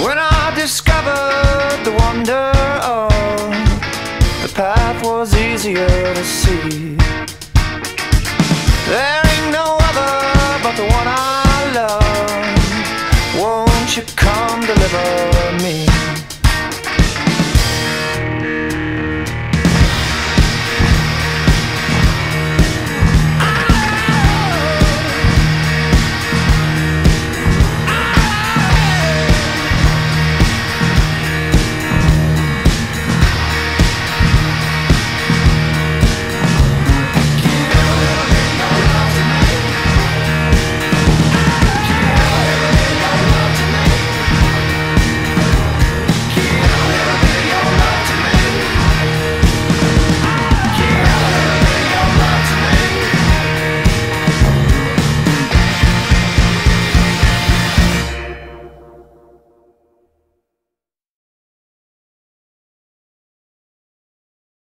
When I discovered the wonder of the path was easier to see. There ain't no other but the one I.